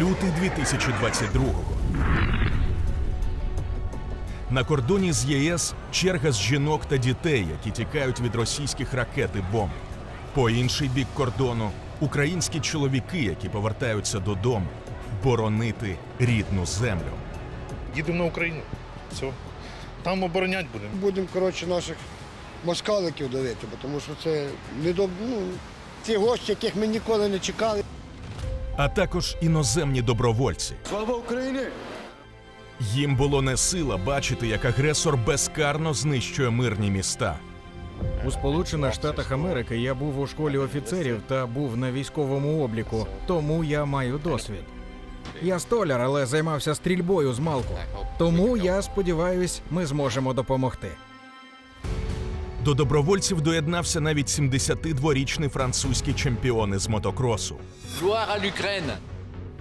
Лютий 2022-го. На кордоні з ЄС черга з жінок та дітей, які тікають від російських ракет і бомб. По інший бік кордону українські чоловіки, які повертаються додому, боронити рідну землю. Їдемо на Україну. Все. Там оборонять будемо. Будемо, коротше, наших москаликів давити, тому що це не до, ну, ті гості, яких ми ніколи не чекали. А також іноземні добровольці. Слава Україні! Їм було не сила бачити, як агресор безкарно знищує мирні міста. У Сполучених Штатах Америки я був у школі офіцерів та був на військовому обліку, тому я маю досвід. Я столяр, але займався стрільбою з малку. Тому я сподіваюсь, ми зможемо допомогти. До добровольців доєднався навіть 72-річний французький чемпіон із мотокросу.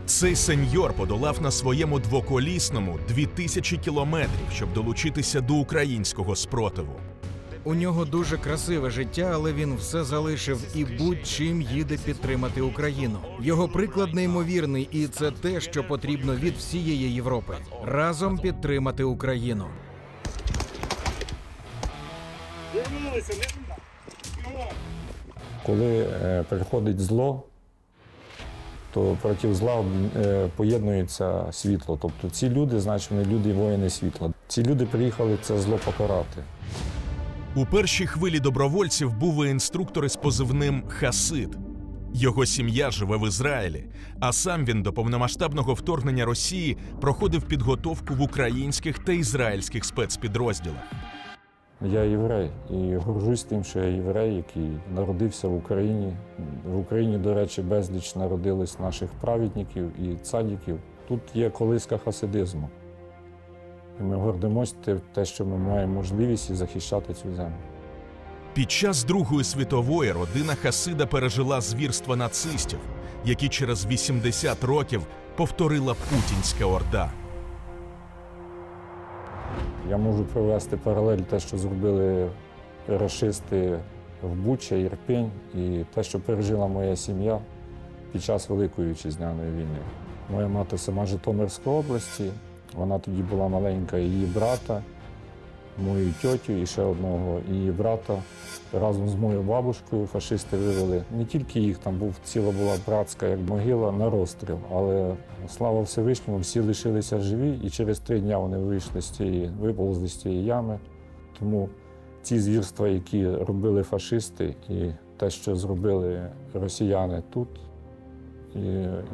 Цей сеньор подолав на своєму двоколісному 2000 кілометрів, щоб долучитися до українського спротиву. У нього дуже красиве життя, але він все залишив і будь-чим їде підтримати Україну. Його приклад неймовірний, і це те, що потрібно від всієї Європи. Разом підтримати Україну. Коли е, приходить зло, то проти зла е, поєднується світло. Тобто ці люди, значить, вони люди воїни світла. Ці люди приїхали це зло покарати. У першій хвилі добровольців був і інструктор із позивним Хасид. Його сім'я живе в Ізраїлі, а сам він до повномасштабного вторгнення Росії проходив підготовку в українських та ізраїльських спецпідрозділах. Я єврей і горжусь тим, що я єврей, який народився в Україні. В Україні, до речі, безліч народились наших праведників і цадіків. Тут є колиска хасидизму. І ми гордимося те, що ми маємо можливість і захищати цю землю. Під час Другої світової родина Хасида пережила звірства нацистів, які через 80 років повторила Путінська орда. Я можу провести паралель те, що зробили рашисти в Буча, Ірпень, і те, що пережила моя сім'я під час Великої вітчизняної війни. Моя мати сама Житомирської області, вона тоді була маленька, її брата, мою тьотю і ще одного її брата. Разом з моєю бабушкою фашисти вивели не тільки їх, там був ціла була братська як могила на розстріл, але слава Всевишньому, всі лишилися живі, і через три дні вони вийшли з цієї, виповзли з цієї ями. Тому ці звірства, які робили фашисти, і те, що зробили росіяни тут,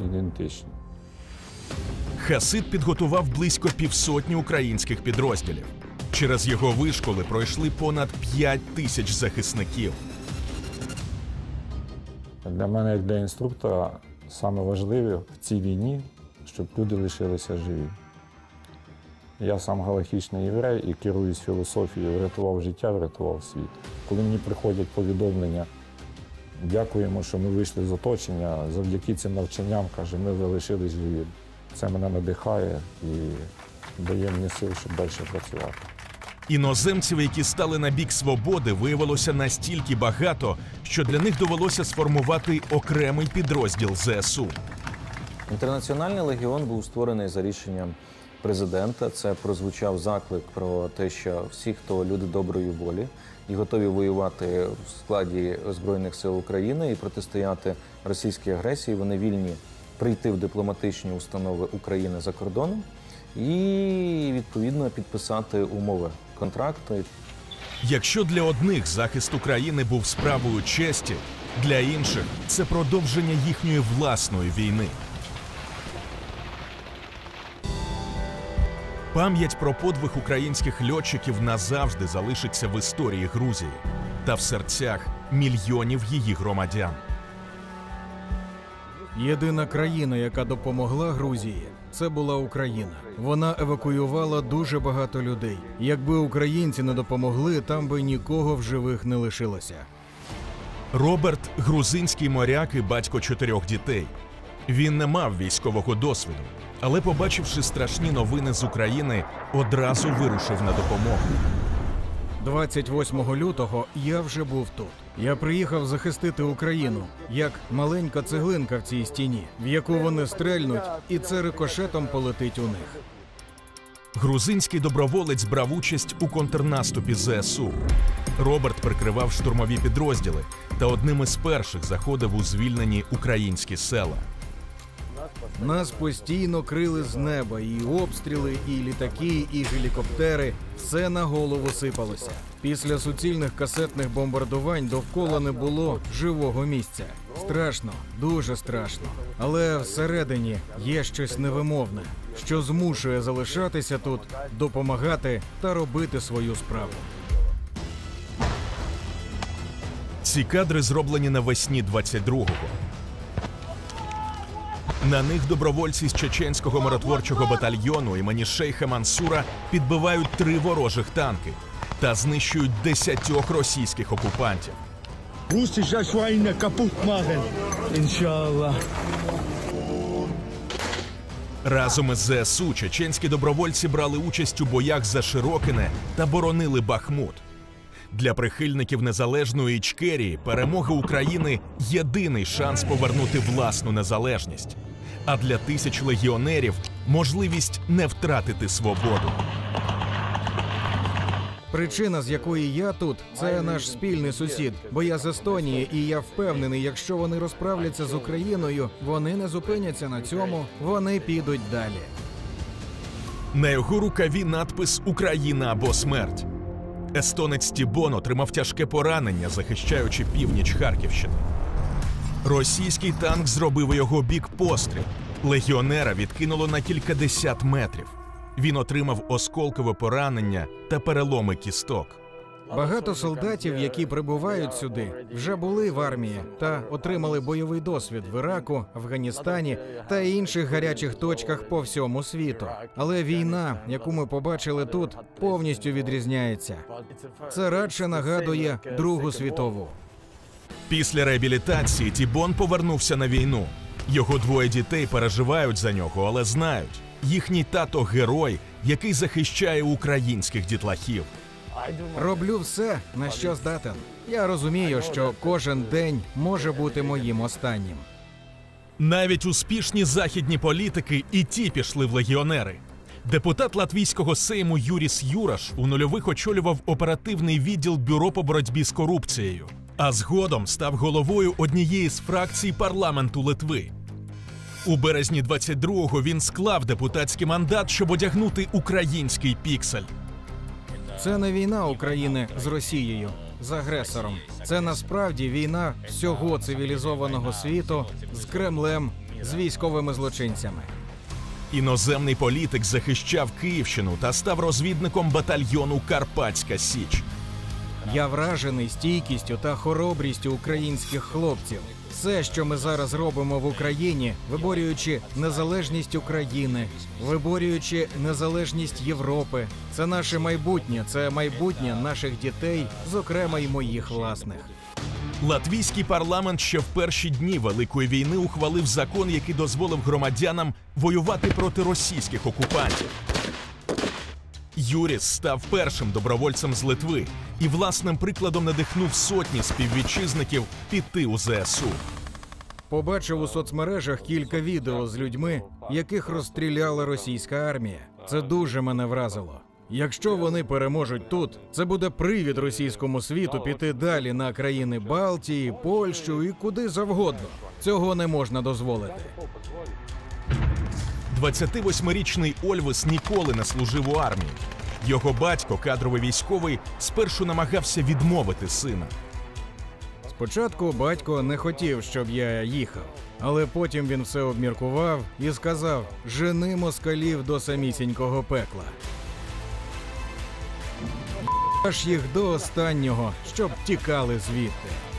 ідентичні. Хасид підготував близько півсотні українських підрозділів. Через його вишколи пройшли понад 5 тисяч захисників. Для мене, як для інструктора, саме важливе в цій війні, щоб люди лишилися живі. Я сам галахічний єврей і керуюсь філософією врятував життя, врятував світ. Коли мені приходять повідомлення, дякуємо, що ми вийшли з оточення, завдяки цим навчанням, каже, ми залишились живі. Це мене надихає і дає мені сил, щоб далі працювати. Іноземців, які стали на бік свободи, виявилося настільки багато, що для них довелося сформувати окремий підрозділ ЗСУ. Інтернаціональний легіон був створений за рішенням президента. Це прозвучав заклик про те, що всі, хто люди доброї волі і готові воювати в складі Збройних сил України і протистояти російській агресії, вони вільні прийти в дипломатичні установи України за кордоном і відповідно підписати умови контракту. Якщо для одних захист України був справою честі, для інших це продовження їхньої власної війни. Пам'ять про подвиг українських льотчиків назавжди залишиться в історії Грузії та в серцях мільйонів її громадян. Єдина країна, яка допомогла Грузії, це була Україна. Вона евакуювала дуже багато людей. Якби українці не допомогли, там би нікого в живих не лишилося. Роберт грузинський моряк і батько чотирьох дітей. Він не мав військового досвіду, але, побачивши страшні новини з України, одразу вирушив на допомогу. 28 лютого я вже був тут. Я приїхав захистити Україну як маленька цеглинка в цій стіні, в яку вони стрельнуть, і це рикошетом полетить у них. Грузинський доброволець брав участь у контрнаступі ЗСУ. Роберт прикривав штурмові підрозділи та одним із перших заходив у звільнені українські села. Нас постійно крили з неба, і обстріли, і літаки, і гелікоптери. Все на голову сипалося. Після суцільних касетних бомбардувань довкола не було живого місця. Страшно, дуже страшно. Але всередині є щось невимовне, що змушує залишатися тут, допомагати та робити свою справу. Ці кадри зроблені навесні 22-го. На них добровольці з чеченського миротворчого батальйону імені Шейха Мансура підбивають три ворожих танки та знищують десятьох російських окупантів. Russischer Schweine kaputt machen. Inshallah. Разом із ЗСУ чеченські добровольці брали участь у боях за Широкине та боронили Бахмут. Для прихильників незалежної Ічкерії перемога України єдиний шанс повернути власну незалежність. А для тисяч легіонерів можливість не втратити свободу. Причина, з якої я тут, це наш спільний сусід, бо я з Естонії, і я впевнений, якщо вони розправляться з Україною, вони не зупиняться на цьому, вони підуть далі. На його рукаві надпис Україна або смерть. Естонець Тібон отримав тяжке поранення, захищаючи північ Харківщини. Російський танк зробив у його бік постріл. Легіонера відкинуло на кількадесят метрів. Він отримав осколкове поранення та переломи кісток. Багато солдатів, які прибувають сюди, вже були в армії та отримали бойовий досвід в Іраку, Афганістані та інших гарячих точках по всьому світу. Але війна, яку ми побачили тут, повністю відрізняється. Це радше нагадує Другу світову. Після реабілітації Тібон повернувся на війну. Його двоє дітей переживають за нього, але знають, їхній тато герой, який захищає українських дітлахів. Роблю все, на що здатен. Я розумію, що кожен день може бути моїм останнім. Навіть успішні західні політики і ті пішли в легіонери. Депутат латвійського сейму Юріс Юраш у нульових очолював оперативний відділ бюро по боротьбі з корупцією, а згодом став головою однієї з фракцій парламенту Литви. У березні 22-го він склав депутатський мандат, щоб одягнути український піксель. Це не війна України з Росією, з агресором. Це насправді війна всього цивілізованого світу з Кремлем, з військовими злочинцями. Іноземний політик захищав Київщину та став розвідником батальйону Карпатська Січ. Я вражений стійкістю та хоробрістю українських хлопців. Все, що ми зараз робимо в Україні, виборюючи незалежність України, виборюючи незалежність Європи, це наше майбутнє, це майбутнє наших дітей, зокрема й моїх власних. Латвійський парламент ще в перші дні Великої війни ухвалив закон, який дозволив громадянам воювати проти російських окупантів. Юріс став першим добровольцем з Литви і власним прикладом надихнув сотні співвітчизників піти у ЗСУ. Побачив у соцмережах кілька відео з людьми, яких розстріляла російська армія. Це дуже мене вразило. Якщо вони переможуть тут, це буде привід російському світу піти далі на країни Балтії, Польщу і куди завгодно. Цього не можна дозволити. 28-річний Ольвис ніколи не служив у армії. Його батько, кадровий військовий, спершу намагався відмовити сина. Спочатку батько не хотів, щоб я їхав, але потім він все обміркував і сказав: жени москалів до самісінького пекла. Аж їх до останнього, щоб тікали звідти.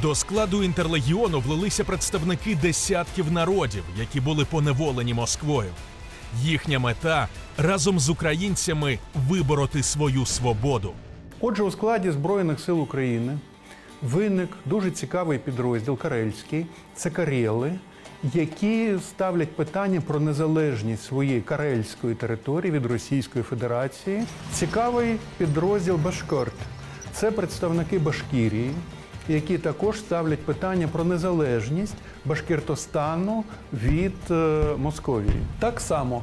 До складу інтерлегіону влилися представники десятків народів, які були поневолені Москвою. Їхня мета разом з українцями вибороти свою свободу. Отже, у складі Збройних сил України виник дуже цікавий підрозділ Карельський. Це Карели, які ставлять питання про незалежність своєї карельської території від Російської Федерації. Цікавий підрозділ Башкорт. Це представники Башкірії, які також ставлять питання про незалежність Башкиртостану від е, Московії. Так само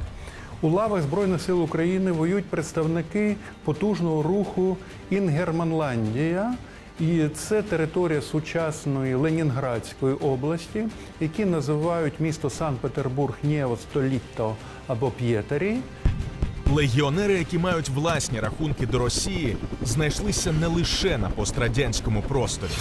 у лавах Збройних сил України воюють представники потужного руху Інгерманландія. І це територія сучасної Ленінградської області, які називають місто Санкт-Петербург Нєвостолітто або П'єтері. Легіонери, які мають власні рахунки до Росії, знайшлися не лише на пострадянському просторі.